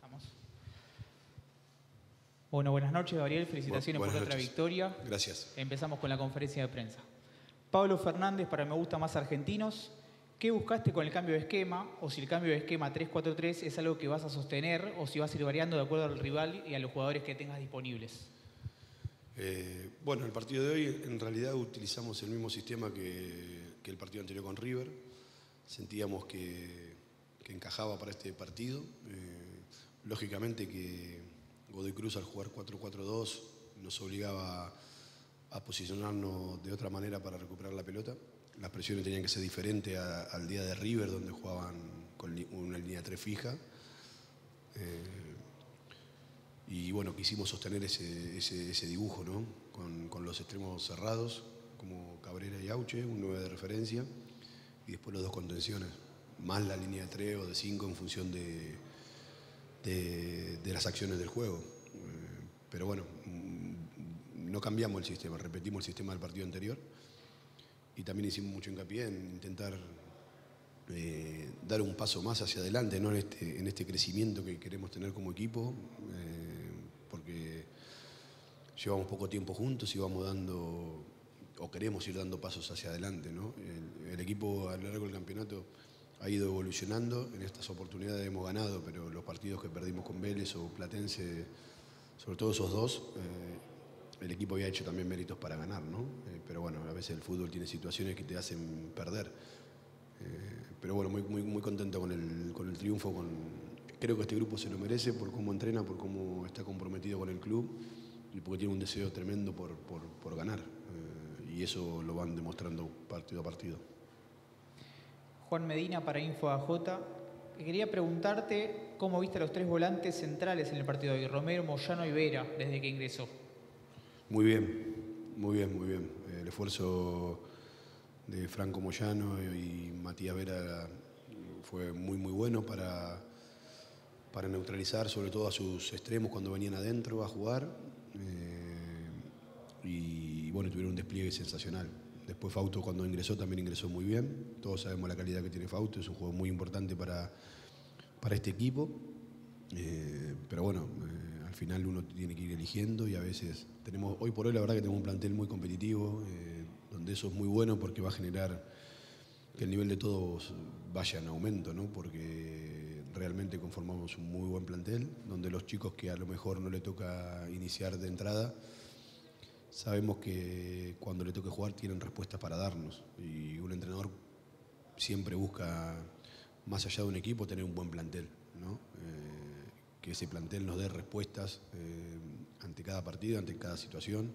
Vamos. Bueno, buenas noches, Gabriel. Felicitaciones Bu- por otra victoria. Gracias. Empezamos con la conferencia de prensa. Pablo Fernández, para Me Gusta Más Argentinos. ¿Qué buscaste con el cambio de esquema? O si el cambio de esquema 3-4-3 es algo que vas a sostener o si vas a ir variando de acuerdo al rival y a los jugadores que tengas disponibles. Eh, bueno, el partido de hoy en realidad utilizamos el mismo sistema que, que el partido anterior con River. Sentíamos que, que encajaba para este partido. Eh, lógicamente que Godoy Cruz al jugar 4-4-2 nos obligaba a posicionarnos de otra manera para recuperar la pelota. Las presiones tenían que ser diferentes al día de River, donde jugaban con una línea 3 fija. Eh, y bueno, quisimos sostener ese, ese- ese dibujo, ¿no? Con, con los extremos cerrados, como Cabrera y Auche, un 9 de referencia, y después los dos contenciones, más la línea de 3 o de 5 en función de, de, las acciones del juego. Eh, pero bueno, mm, no cambiamos el sistema, repetimos el sistema del partido anterior y también hicimos mucho hincapié en intentar eh, dar un paso más hacia adelante ¿no? en, este, en este crecimiento que queremos tener como equipo, eh, porque llevamos poco tiempo juntos y vamos dando, o queremos ir dando pasos hacia adelante. El, equipo a lo largo del campeonato ha ido evolucionando, en estas oportunidades hemos ganado, pero los partidos que perdimos con Vélez o Platense, sobre todo esos dos, eh, el equipo había hecho también méritos para ganar, ¿no? Eh, pero bueno, a veces el fútbol tiene situaciones que te hacen perder. Eh, pero bueno, muy, contento con el, triunfo. Creo que este grupo se lo merece por cómo entrena, por cómo está comprometido con el club y porque tiene un deseo tremendo por ganar. Y eso lo van demostrando partido a partido. Juan Medina para Info AJ. Quería preguntarte cómo viste a los tres volantes centrales en el partido de hoy, Romero, Moyano y Vera, desde que ingresó. Muy bien, muy bien, muy bien. El esfuerzo de Franco Moyano y Matías Vera fue muy, muy bueno para, para neutralizar sobre todo a sus extremos cuando venían adentro a jugar. Eh, y bueno, tuvieron un despliegue sensacional. Después Fausto cuando ingresó también ingresó muy bien. Todos sabemos la calidad que tiene Fausto, es un juego muy importante para, para este equipo. Eh, pero bueno, eh, al final uno tiene que ir eligiendo y a veces tenemos, hoy por hoy la verdad que tenemos un plantel muy competitivo, eh, donde eso es muy bueno porque va a generar que el nivel de todos vaya en aumento, ¿no? porque realmente conformamos un muy buen plantel, donde los chicos que a lo mejor no le toca iniciar de entrada, sabemos que cuando le toque jugar tienen respuestas para darnos y un entrenador siempre busca, más allá de un equipo, tener un buen plantel. Eh, que ese plantel nos dé respuestas eh, ante cada partido, ante cada situación.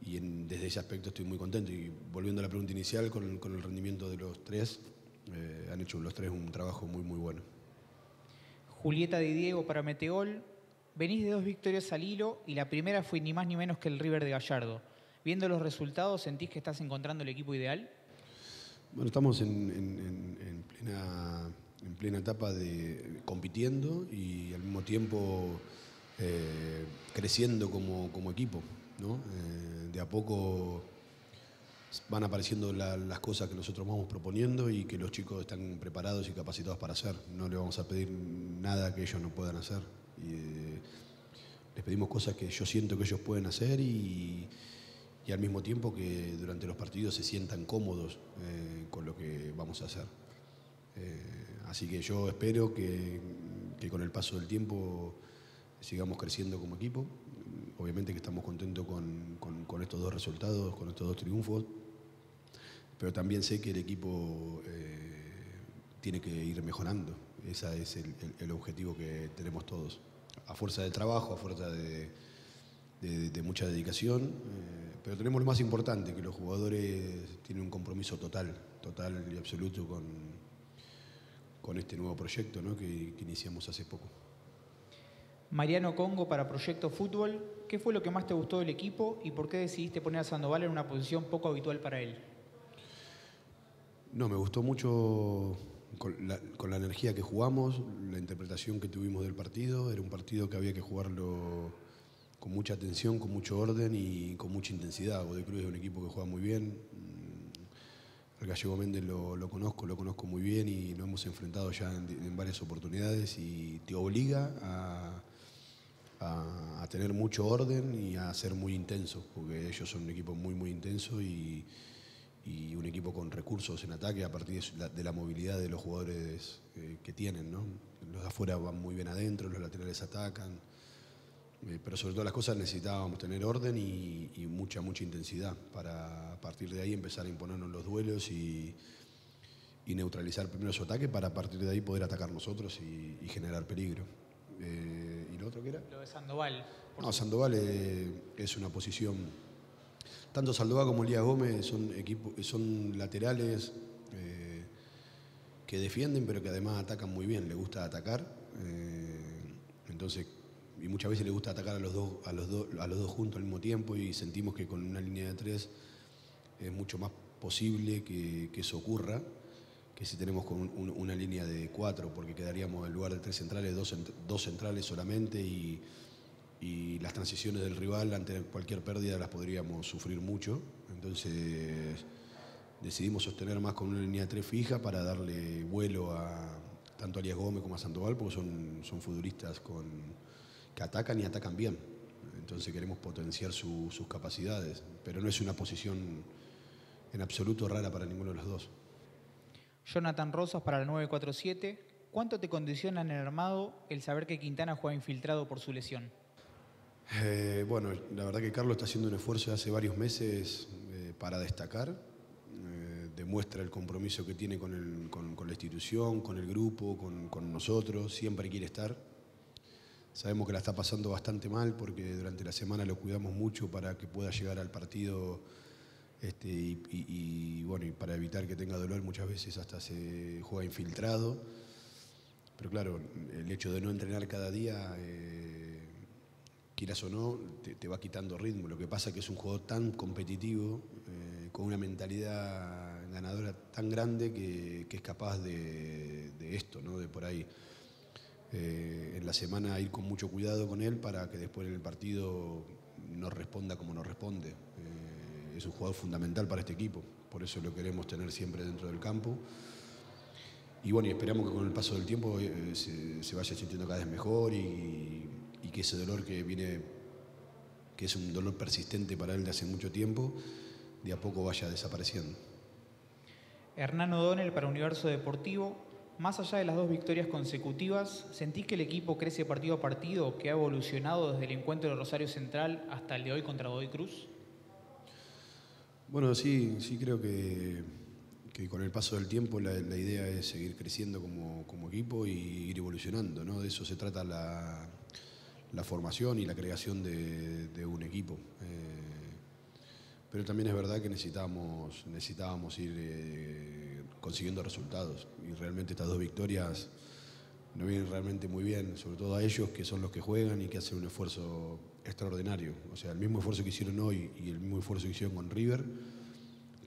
Y desde ese aspecto estoy muy contento. Y volviendo a la pregunta inicial, con, el- rendimiento de los tres, eh, han hecho los tres un trabajo muy, muy bueno. Julieta de Diego para Metegol. Venís de dos victorias al hilo y la primera fue ni más ni menos que el River de Gallardo. Viendo los resultados, ¿sentís que estás encontrando el equipo ideal? Bueno, estamos en, en- en- en plena, en plena etapa de compitiendo y al mismo tiempo eh, creciendo como, equipo. ¿no? Eh, de a poco van apareciendo la- las cosas que nosotros vamos proponiendo y que los chicos están preparados y capacitados para hacer. No le vamos a pedir nada que ellos no puedan hacer. Eh, les pedimos cosas que yo siento que ellos pueden hacer y, al mismo tiempo que durante los partidos se sientan cómodos eh, con lo que vamos a hacer. Eh, así que yo espero que, con el paso del tiempo sigamos creciendo como equipo. Obviamente que estamos contentos con, estos dos resultados, con estos dos triunfos, pero también sé que el equipo tiene que ir mejorando. Ese es el objetivo que tenemos todos. A fuerza de trabajo, a fuerza de, de- de mucha dedicación, eh, pero tenemos lo más importante, que los jugadores tienen un compromiso total, total y absoluto con, con este nuevo proyecto ¿no? que, que iniciamos hace poco. Mariano Congo para Proyecto Fútbol. ¿Qué fue lo que más te gustó del equipo y por qué decidiste poner a Sandoval en una posición poco habitual para él? No, me gustó mucho con la, con la energía que jugamos, la interpretación que tuvimos del partido. Era un partido que había que jugarlo con mucha atención, con mucho orden y con mucha intensidad. Godoy Cruz es un equipo que juega muy bien. Mm, al Gallego Méndez lo, conozco, lo conozco muy bien y nos hemos enfrentado ya en, varias oportunidades y te obliga a, tener mucho orden y a ser muy intenso, porque ellos son un equipo muy, muy intenso y, un equipo con recursos en ataque a partir de la, movilidad de los jugadores eh, que tienen. Los de afuera van muy bien adentro, los laterales atacan. Eh, pero sobre todas las cosas necesitábamos tener orden y, mucha, mucha intensidad para a partir de ahí empezar a imponernos los duelos y, neutralizar primero su ataque para a partir de ahí poder atacar nosotros y, generar peligro. Eh, ¿Y lo otro qué era? Lo de Sandoval. No, Sandoval es una posición. Tanto Sandoval como Elías Gómez son, son laterales que defienden, pero que además atacan muy bien, le gusta atacar. entonces y muchas veces le gusta atacar a los dos, a los a los dos juntos al mismo tiempo y sentimos que con una línea de tres es mucho más posible que, eso ocurra que si tenemos con una línea de cuatro, porque quedaríamos en lugar de tres centrales, dos, dos centrales solamente y, las transiciones del rival ante cualquier pérdida las podríamos sufrir mucho. Entonces decidimos sostener más con una línea de tres fija para darle vuelo a tanto a Alias Gómez como a Sandoval, porque son, son futbolistas con que atacan y atacan bien. Entonces queremos potenciar sus capacidades, pero no es una posición en absoluto rara para ninguno de los dos. Jonathan Rosas para el 947. ¿Cuánto te condiciona en el armado el saber que Quintana juega infiltrado por su lesión? Eh, bueno, la verdad que Carlos está haciendo un esfuerzo hace varios meses eh, para destacar. Eh, demuestra el compromiso que tiene con, la institución, con el grupo, con nosotros. Siempre quiere estar. Sabemos que la está pasando bastante mal porque durante la semana lo cuidamos mucho para que pueda llegar al partido este, y, bueno, y para evitar que tenga dolor muchas veces hasta se juega infiltrado. Pero claro, el hecho de no entrenar cada día, quieras o no, te, va quitando ritmo. Lo que pasa es que es un juego tan competitivo, eh, con una mentalidad ganadora tan grande que, es capaz de, esto, ¿no? de por ahí eh, en la semana ir con mucho cuidado con él para que después en el partido no responda como no responde. Eh, es un jugador fundamental para este equipo, por eso lo queremos tener siempre dentro del campo. Y bueno, y esperamos que con el paso del tiempo se, vaya sintiendo cada vez mejor y, que ese dolor que viene, que es un dolor persistente para él de hace mucho tiempo, de a poco vaya desapareciendo. Hernán O'Donnell para Universo Deportivo. Más allá de las dos victorias consecutivas, ¿sentís que el equipo crece partido a partido, que ha evolucionado desde el encuentro de Rosario Central hasta el de hoy contra Godoy Cruz? Bueno, sí, sí creo que, con el paso del tiempo la, idea es seguir creciendo como, equipo y ir evolucionando, ¿no? De eso se trata la, formación y la creación de, un equipo. Eh, pero también es verdad que necesitábamos, necesitábamos ir eh, consiguiendo resultados y realmente estas dos victorias nos vienen realmente muy bien, sobre todo a ellos que son los que juegan y que hacen un esfuerzo extraordinario. O sea, el mismo esfuerzo que hicieron hoy y el mismo esfuerzo que hicieron con River,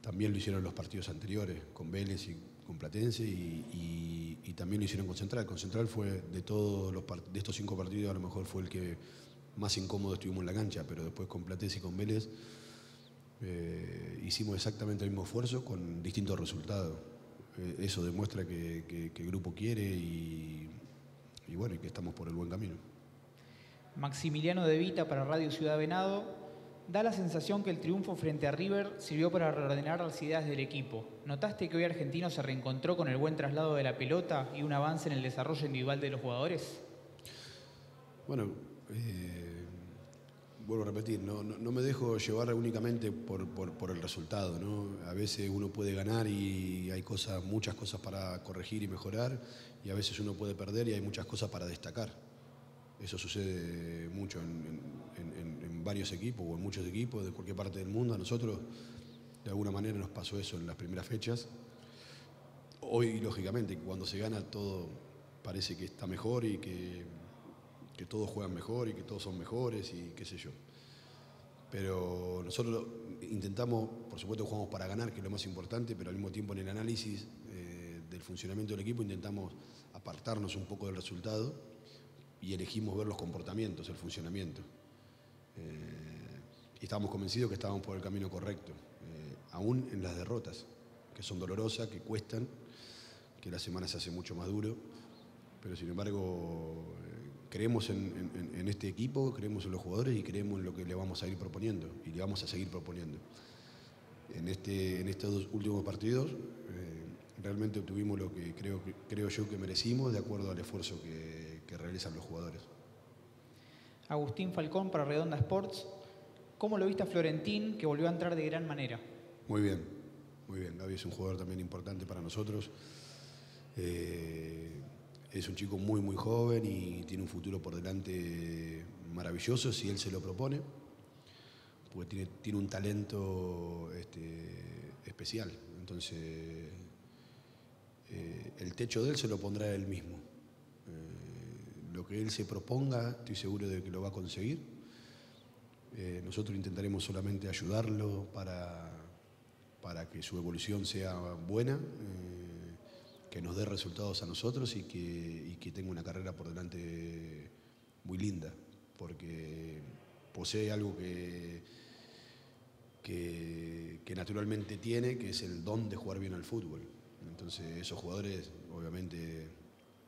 también lo hicieron los partidos anteriores, con Vélez y con Platense y, también lo hicieron con Central. Con Central fue de todos los de estos cinco partidos a lo mejor fue el que más incómodo estuvimos en la cancha, pero después con Platense y con Vélez eh, hicimos exactamente el mismo esfuerzo con distintos resultados. Eh, eso demuestra que, el grupo quiere y, bueno, y que estamos por el buen camino. Maximiliano De Vita para Radio Ciudad Venado. Da la sensación que el triunfo frente a River sirvió para reordenar las ideas del equipo. ¿Notaste que hoy Argentino se reencontró con el buen traslado de la pelota y un avance en el desarrollo individual de los jugadores? Bueno, eh, vuelvo a repetir, no, me dejo llevar únicamente por, el resultado. ¿no? A veces uno puede ganar y hay muchas cosas para corregir y mejorar, y a veces uno puede perder y hay muchas cosas para destacar. Eso sucede mucho en, en, varios equipos o en muchos equipos de cualquier parte del mundo. A nosotros, de alguna manera, nos pasó eso en las primeras fechas. Hoy, lógicamente, cuando se gana todo parece que está mejor y que que todos juegan mejor y que todos son mejores y qué sé yo. Pero nosotros intentamos, por supuesto jugamos para ganar, que es lo más importante, pero al mismo tiempo en el análisis eh, del funcionamiento del equipo intentamos apartarnos un poco del resultado y elegimos ver los comportamientos, el funcionamiento. Eh, y estábamos convencidos que estábamos por el camino correcto, eh, aún en las derrotas, que son dolorosas, que cuestan, que la semana se hace mucho más duro, pero sin embargo eh, creemos en, este equipo, creemos en los jugadores y creemos en lo que le vamos a ir proponiendo y le vamos a seguir proponiendo. En, este, en estos últimos partidos realmente obtuvimos lo que creo, creo yo que merecimos de acuerdo al esfuerzo que, que realizan los jugadores. Agustín Falcón para Redonda Sports. ¿Cómo lo viste a Florentín, que volvió a entrar de gran manera? Muy bien, muy bien. Gaby es un jugador también importante para nosotros. Eh, es un chico muy, muy joven y tiene un futuro por delante maravilloso si él se lo propone, porque tiene, tiene un talento este, especial. Entonces, eh, el techo de él se lo pondrá él mismo. Lo que él se proponga, estoy seguro de que lo va a conseguir eh, nosotros intentaremos solamente ayudarlo para, para que su evolución sea buena, eh, que nos dé resultados a nosotros y que, que tenga una carrera por delante muy linda, porque posee algo que, que, naturalmente tiene, que es el don de jugar bien al fútbol. Entonces esos jugadores obviamente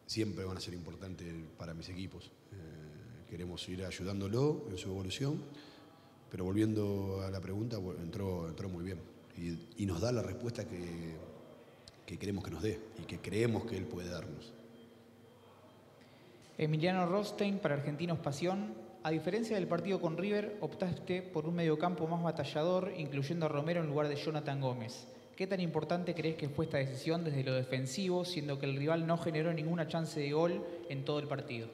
siempre van a ser importantes para mis equipos. Eh, queremos ir ayudándolo en su evolución pero volviendo a la pregunta, entró, entró muy bien y, nos da la respuesta que, que queremos que nos dé y que creemos que él puede darnos. Emiliano Rostein para Argentinos Pasión. A diferencia del partido con River, optaste por un mediocampo más batallador, incluyendo a Romero en lugar de Jonathan Gómez. ¿Qué tan importante crees que fue esta decisión desde lo defensivo, siendo que el rival no generó ninguna chance de gol en todo el partido?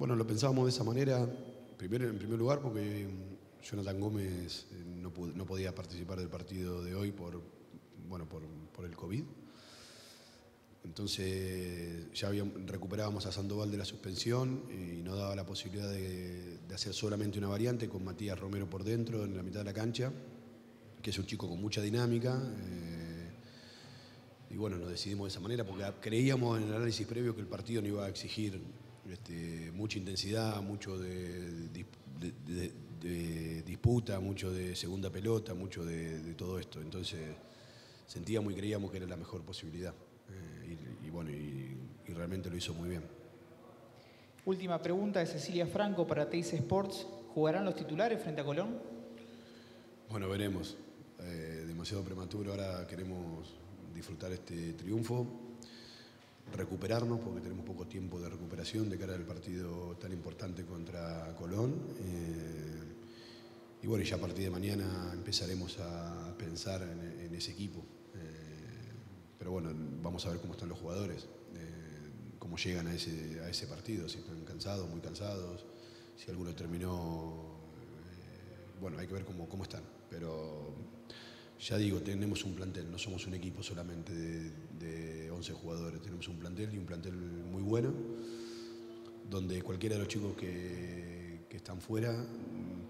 Bueno, lo pensábamos de esa manera. Primero, en primer lugar, porque Jonathan Gómez eh, no, podía participar del partido de hoy por, bueno, por, el COVID. Entonces ya recuperábamos a Sandoval de la suspensión y nos daba la posibilidad de, hacer solamente una variante con Matías Romero por dentro, en la mitad de la cancha, que es un chico con mucha dinámica. Eh, y bueno, nos decidimos de esa manera porque creíamos en el análisis previo que el partido no iba a exigir este, mucha intensidad, mucho de, disputa, mucho de segunda pelota, mucho de, todo esto. Entonces sentíamos y creíamos que era la mejor posibilidad. Eh, y, bueno, y, realmente lo hizo muy bien. Última pregunta de Cecilia Franco para Teis Sports. ¿Jugarán los titulares frente a Colón? Bueno, veremos. Eh, demasiado prematuro, ahora queremos disfrutar este triunfo recuperarnos, porque tenemos poco tiempo de recuperación de cara al partido tan importante contra Colón. Eh, y bueno, ya a partir de mañana empezaremos a pensar en, ese equipo. Eh, pero bueno, vamos a ver cómo están los jugadores, cómo llegan a ese, a ese partido, si están cansados, muy cansados, si alguno terminó, bueno, hay que ver cómo, cómo están. Pero ya digo, tenemos un plantel, no somos un equipo solamente de, 11 jugadores, tenemos un plantel y un plantel muy bueno, donde cualquiera de los chicos que, están fuera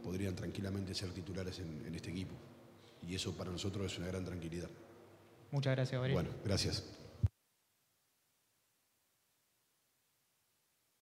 podrían tranquilamente ser titulares en, este equipo. Y eso para nosotros es una gran tranquilidad. Muchas gracias, Gabriel. Bueno, gracias.